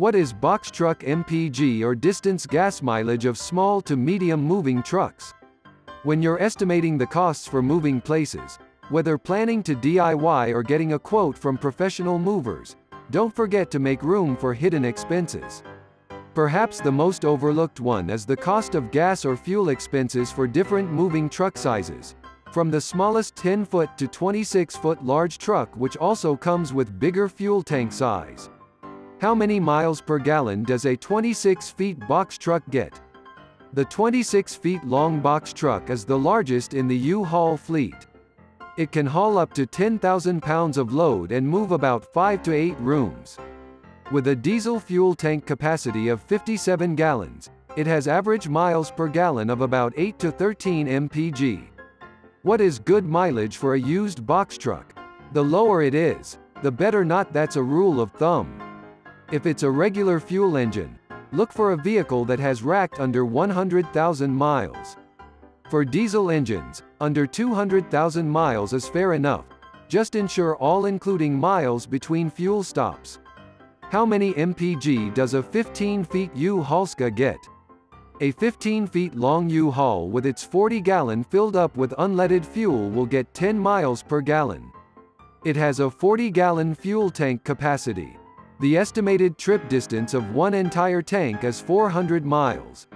What is box truck MPG or distance gas mileage of small to medium moving trucks? When you're estimating the costs for moving places, whether planning to DIY or getting a quote from professional movers, don't forget to make room for hidden expenses. Perhaps the most overlooked one is the cost of gas or fuel expenses for different moving truck sizes, from the smallest 10-foot to 26-foot large truck which also comes with bigger fuel tank size. How many miles per gallon does a 26 feet box truck get? The 26 feet long box truck is the largest in the U-Haul fleet. It can haul up to 10,000 pounds of load and move about 5 to 8 rooms. With a diesel fuel tank capacity of 57 gallons, it has average miles per gallon of about 8 to 13 mpg. What is good mileage for a used box truck? The lower it is, the better not that's a rule of thumb. If it's a regular fuel engine, look for a vehicle that has racked under 100,000 miles. For diesel engines, under 200,000 miles is fair enough. Just ensure all including miles between fuel stops. How many mpg does a 15 feet U-Haulska get? A 15 feet long U-Haul with its 40 gallon filled up with unleaded fuel will get 10 miles per gallon. It has a 40 gallon fuel tank capacity. The estimated trip distance of one entire tank is 400 miles.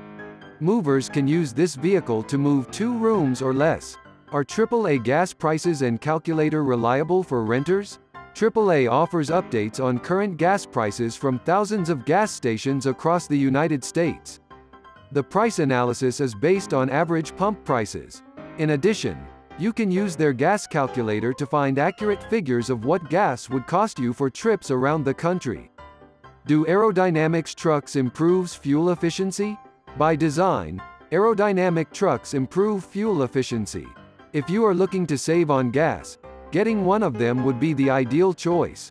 Movers can use this vehicle to move two rooms or less. Are AAA gas prices and calculator reliable for renters? AAA offers updates on current gas prices from thousands of gas stations across the United States. The price analysis is based on average pump prices. In addition, you can use their gas calculator to find accurate figures of what gas would cost you for trips around the country. Do aerodynamics trucks improves fuel efficiency? By design, aerodynamic trucks improve fuel efficiency. If you are looking to save on gas, getting one of them would be the ideal choice.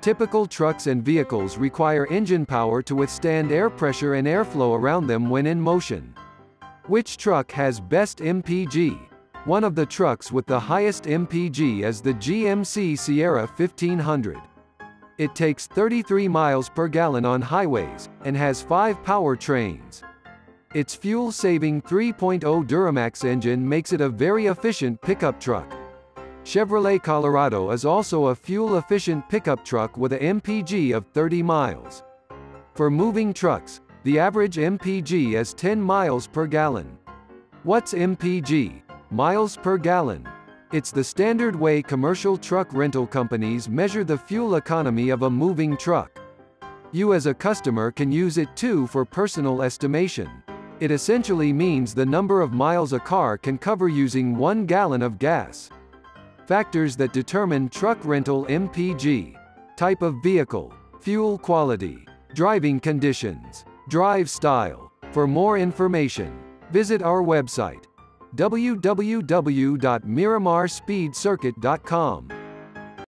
Typical trucks and vehicles require engine power to withstand air pressure and airflow around them when in motion. Which truck has best MPG? One of the trucks with the highest MPG is the GMC Sierra 1500. It takes 33 miles per gallon on highways, and has five power trains. Its fuel-saving 3.0 Duramax engine makes it a very efficient pickup truck. Chevrolet Colorado is also a fuel-efficient pickup truck with a MPG of 30 miles. For moving trucks, the average MPG is 10 miles per gallon. What's MPG? Miles per gallon. It's the standard way commercial truck rental companies measure the fuel economy of a moving truck. You as a customer can use it too for personal estimation. It essentially means the number of miles a car can cover using one gallon of gas. Factors that determine truck rental MPG. Type of vehicle. Fuel quality. Driving conditions. Drive style. For more information, visit our website www.miramarspeedcircuit.com.